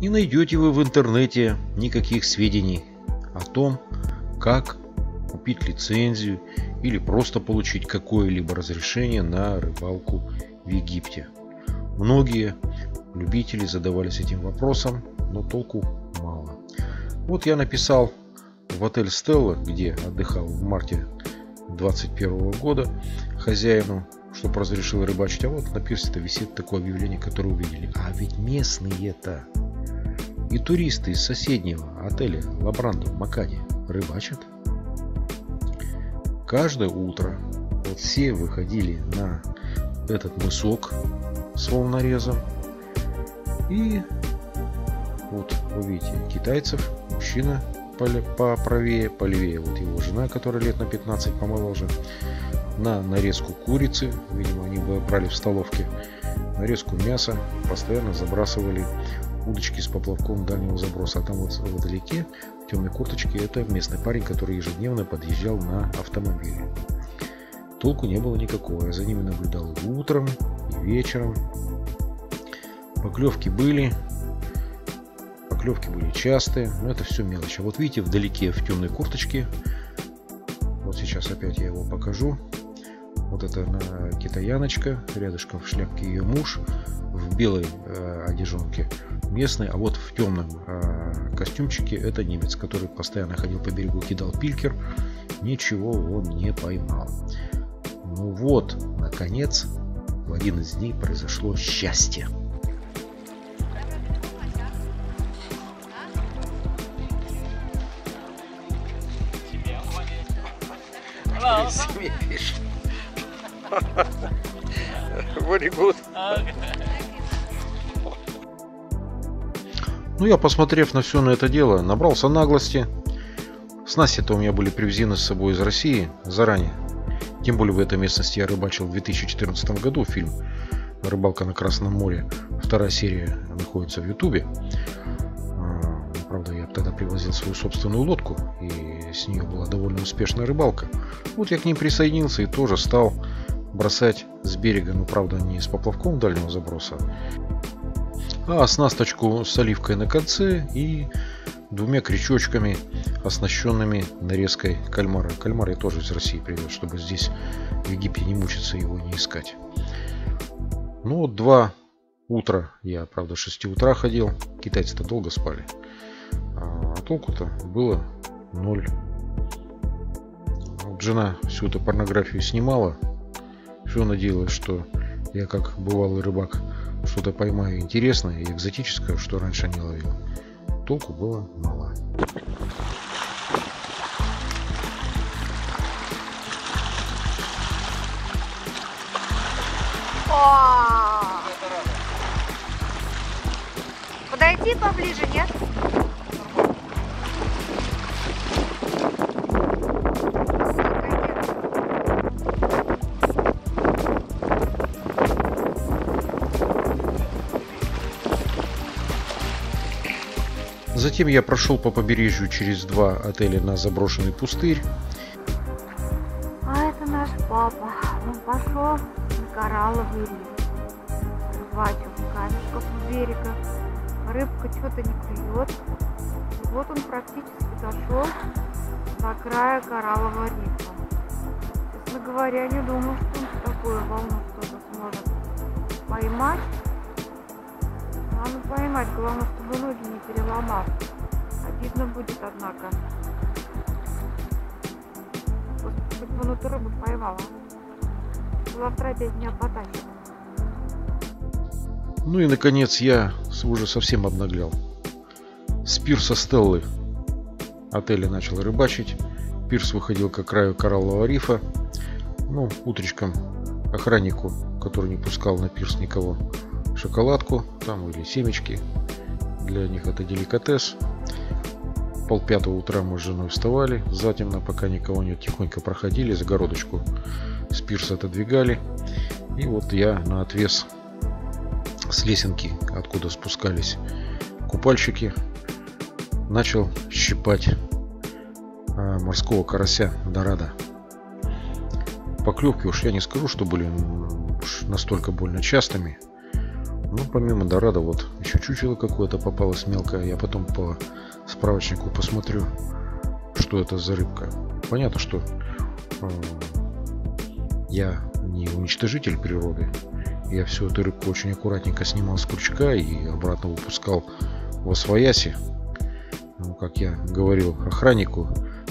Не найдете вы в интернете никаких сведений о том, как купить лицензию или просто получить какое-либо разрешение на рыбалку в Египте. Многие любители задавались этим вопросом, но толку мало. Вот я написал в отель Стелла, где отдыхал в марте 2021 года, хозяину, чтобы разрешил рыбачить. А вот на пирсе-то висит такое объявление, которое увидели. А ведь местные-то и туристы из соседнего отеля Лабрандо в Макаде рыбачат. Каждое утро вот все выходили на этот мысок с волнорезом. И вот вы видите китайцев, мужчина поправее, полевее, вот его жена, которая лет на 15 помоложе, на нарезку курицы, видимо они брали в столовке, нарезку мяса, постоянно забрасывали удочки с поплавком дальнего заброса. А там вот вдалеке, в темной курточке, это местный парень, который ежедневно подъезжал на автомобиле. Толку не было никакого. Я за ними наблюдал и утром, и вечером. Поклевки были. Поклевки были частые, но это все мелочь. А вот видите, вдалеке в темной курточке, вот сейчас опять я его покажу. Вот это китаяночка, рядышком в шляпке ее муж, в белой э, одежонке местный, а вот в темном э, костюмчике это немец, который постоянно ходил по берегу, кидал пилькер, ничего он не поймал. Ну вот, наконец, в один из дней произошло счастье. Very good. Ну, я, посмотрев на все на это дело, набрался наглости. Снасти-то у меня были привезены с собой из России заранее. Тем более в этой местности я рыбачил в 2014 году. Фильм «Рыбалка на Красном море». Вторая серия находится в Ютубе. А, правда, я тогда привозил свою собственную лодку, и с нее была довольно успешная рыбалка. Вот я к ним присоединился и тоже стал бросать с берега, ну правда не с поплавком дальнего заброса, а оснасточку с оливкой на конце и двумя крючочками, оснащенными нарезкой кальмара. Кальмар я тоже из России привез, чтобы здесь в Египте не мучиться его не искать. Ну два утра, я правда 6 утра ходил, китайцы-то долго спали, а толку-то было ноль. Вот жена всю эту порнографию снимала, все надеялась, что я как бывалый рыбак что-то поймаю интересное и экзотическое, что раньше не ловил. Толку было мало. Подойти поближе, нет? Затем я прошел по побережью через два отеля на заброшенный пустырь. А это наш папа. Он пошел на коралловый риф. Рыбачил камешков у берега. Рыбка что-то не клюет. И вот он практически дошел до края кораллового рифа. Честно говоря, не думал, что он такую волну что-то сможет поймать. Надо поймать, главное, чтобы ноги не переломал. Обидно будет, однако. Хоть бы эту рыбу поймала. Завтра опять меня потащит. Ну и наконец я уже совсем обнаглял. С пирса Стеллы отеля начал рыбачить. Пирс выходил к краю кораллового рифа. Ну, утречком охраннику, который не пускал на пирс никого, шоколадку там или семечки. Для них это деликатес. Пол пятого утра мы с женой вставали, затемно, пока никого нет, тихонько проходили, загородочку с пирса отодвигали. И вот я на отвес с лесенки, откуда спускались купальщики, начал щипать а, морского карася Дорадо. Поклевки уж я не скажу, что были настолько больно частыми. Ну, помимо Дорадо, вот еще чучело какое-то попалось мелкое. Я потом по справочнику посмотрю, что это за рыбка. Понятно, что э, я не уничтожитель природы. Я всю эту рыбку очень аккуратненько снимал с крючка и обратно выпускал в освояси. Ну, как я говорил охраннику,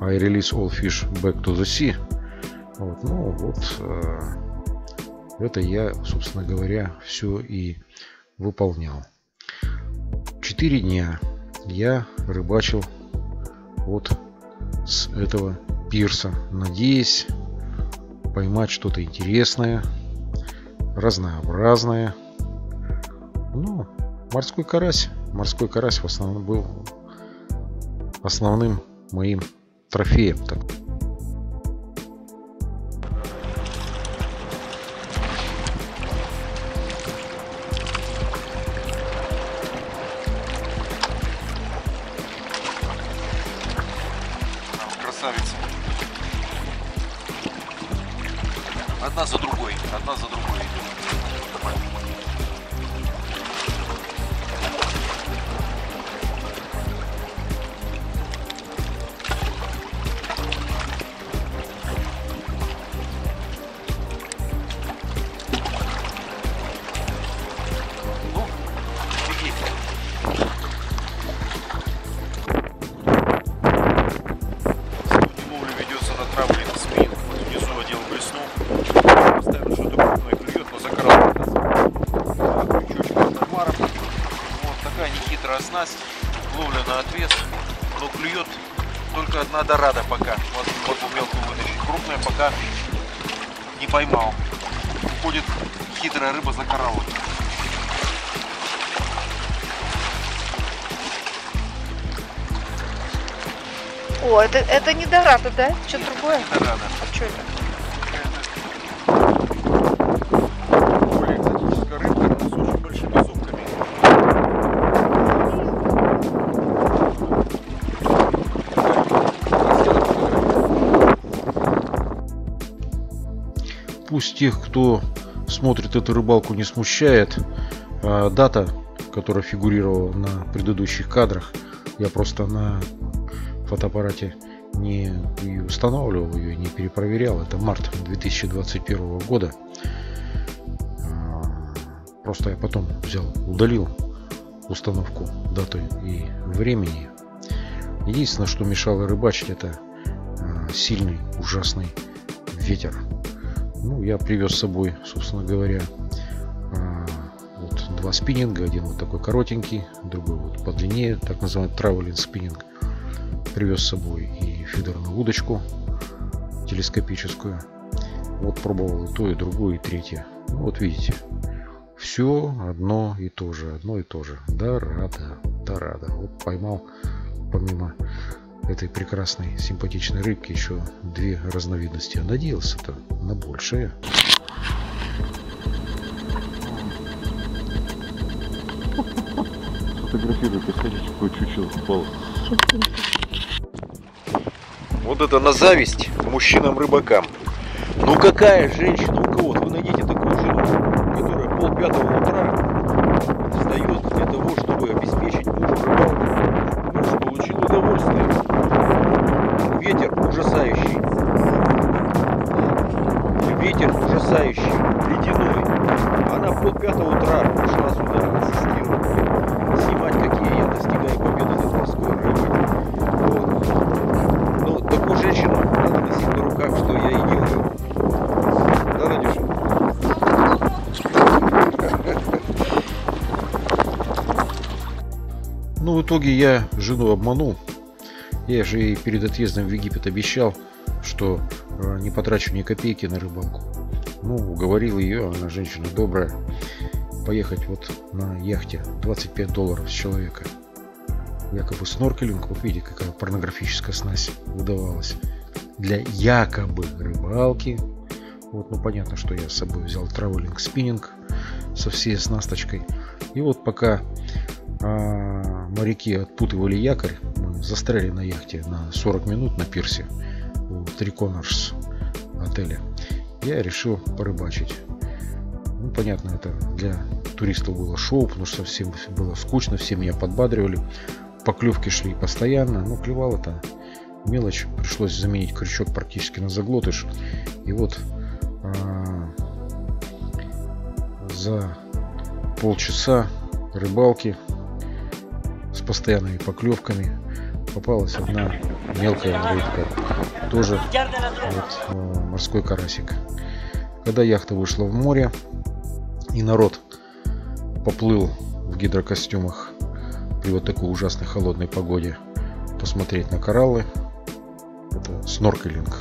I release all fish back to the sea. Вот, ну вот, э, это я, собственно говоря, все и выполнял. Четыре дня я рыбачил вот с этого пирса, надеясь поймать что-то интересное, разнообразное. Ну, морской карась. Морской карась в основном был основным моим трофеем. Так. Одна за другой, одна за другой идет. Дорада пока. Вот, вот мелкую вытащить. Крупная пока не поймал. Уходит хитрая рыба за кораллом. О, это, это не Дорадо, да? Что другое? Дорада. А что это? Пусть тех, кто смотрит эту рыбалку, не смущает а, дата, которая фигурировала на предыдущих кадрах. Я просто на фотоаппарате не устанавливал ее, не перепроверял. Это март 2021 года. А, Просто я потом взял, удалил установку даты и времени. Единственное, что мешало рыбачить, это а, сильный, ужасный ветер. Ну, я привез с собой, собственно говоря, а, вот два спиннинга. Один вот такой коротенький, другой вот подлиннее, так называемый травелинг спиннинг. Привез с собой и фидерную удочку телескопическую. Вот пробовал и то, и другое, и третье. Ну, вот видите, все одно и то же, одно и то же. Да, рада, да, рада. Вот поймал, помимо этой прекрасной, симпатичной рыбки, еще две разновидности. Надеялся-то на большее. Фотографируй, посмотрите, какое чучело попало. Вот это на зависть мужчинам-рыбакам. Ну какая женщина, у кого? Вот Вы найдите такую жену, которая пол пятого утра встает для того, чтобы обеспечить мужу рыбалку. Муж получил удовольствие. Ветер ужасающий. Ветер ужасающий, ледяной. Она в пол пятого утра ушла сюда ассистировать. Снимать, какие я достигаю победы над морской рыбой. Вот. Ну, такую женщину надо носить на руках, что я и делаю. Да, Надюша? Ну, в итоге я жену обманул. Я же ей перед отъездом в Египет обещал, что не потрачу ни копейки на рыбалку. Ну, уговорил ее, она женщина добрая, поехать вот на яхте 25 долларов с человека. Якобы сноркелинг, вот видите, какая порнографическая снасть выдавалась. Для якобы рыбалки. Вот, ну понятно, что я с собой взял травелинг спиннинг со всей оснасточкой. И вот пока а, моряки отпутывали якорь, мы застряли на яхте на 40 минут на пирсе у Corners отеля. Я решил порыбачить. Ну, понятно, это для туристов было шоу, потому что всем было скучно, все меня подбадривали. Поклевки шли постоянно, но клевал это мелочь. Пришлось заменить крючок практически на заглотыш. И вот а, за полчаса рыбалки с постоянными поклевками попалась одна мелкая рыбка. Тоже вот, а, морской карасик. Когда яхта вышла в море и народ поплыл в гидрокостюмах при вот такой ужасной холодной погоде посмотреть на кораллы, это сноркелинг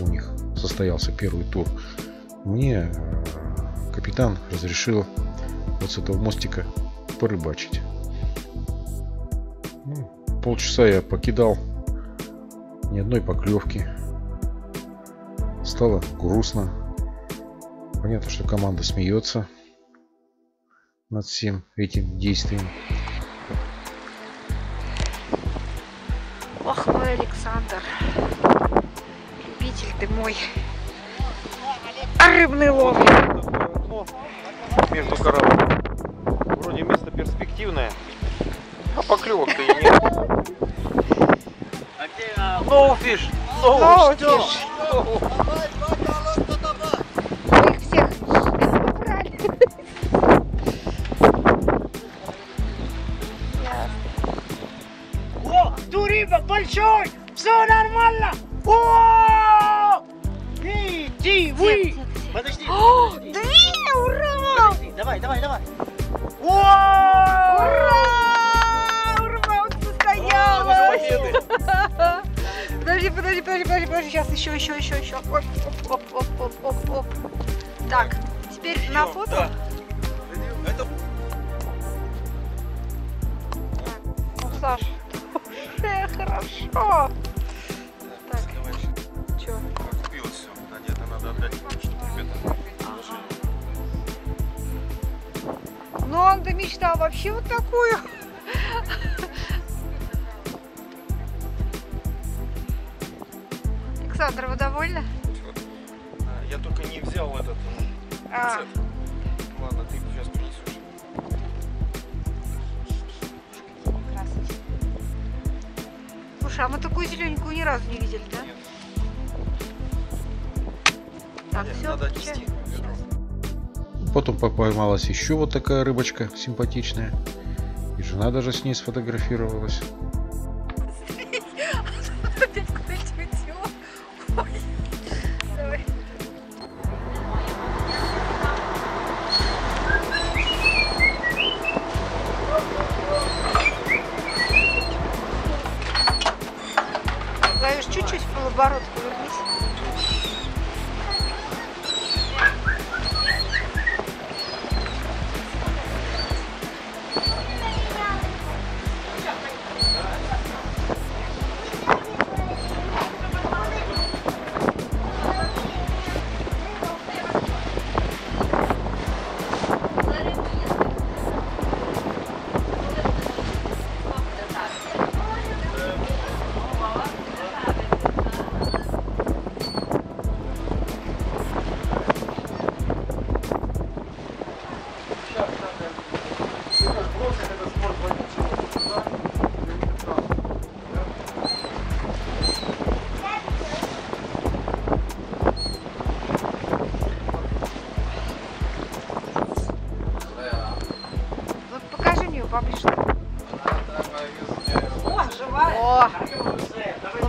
у них состоялся первый тур. Мне э, капитан разрешил вот с этого мостика порыбачить. Полчаса я покидал ни одной поклевки. Стало грустно. Понятно, что команда смеется над всем этим действием. Ох, мой Александр. Любитель ты мой. А рыбный лов. Между кораллами. Вроде место перспективное, поклевок-то и нет. No fish! No, No fish. No. Их всех. Ясно. О, ту рыба большой! Все нормально! Подожди, подожди, подожди, подожди, подожди, сейчас еще, еще, еще, еще. Оп, оп, оп, оп, оп, оп, оп. Так, теперь на фото. Да. Это Ну, Саш, уже хорошо. Так, что? разбилось все. Надя, это надо отдать, чтобы ребята Ну, он-то мечтал вообще вот такую. Александр, вы довольны? А, Я только не взял этот А, рецепт. Ладно, ты сейчас принесешь. красочно. Слушай, а мы такую зелененькую ни разу не видели, да? Нет. Так, Надя, все, Надо отнести ведро. Потом поймалась еще вот такая рыбочка симпатичная. И жена даже с ней сфотографировалась.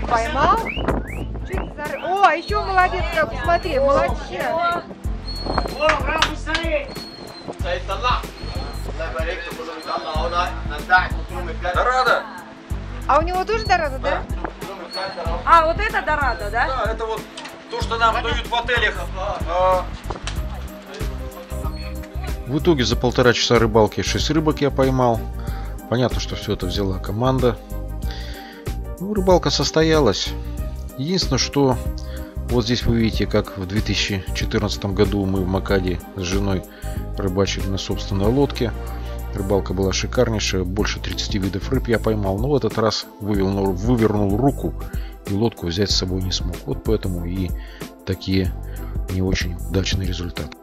Поймал. Что это за ры- О, еще молодец, как посмотри, молодчина. О, браво, смотри! Дорада! А у него тоже дорога, да? А, вот это дорада, да? Да, это вот то, что нам дают в отелях. А, В итоге за полтора часа рыбалки 6 рыбок я поймал. Понятно, что все это взяла команда. Ну, рыбалка состоялась. Единственное, что вот здесь вы видите, как в 2014 году мы в Макаде с женой рыбачили на собственной лодке. Рыбалка была шикарнейшая, больше 30 видов рыб я поймал. Но в этот раз вывернул, вывернул руку и лодку взять с собой не смог. Вот поэтому и такие не очень удачные результаты.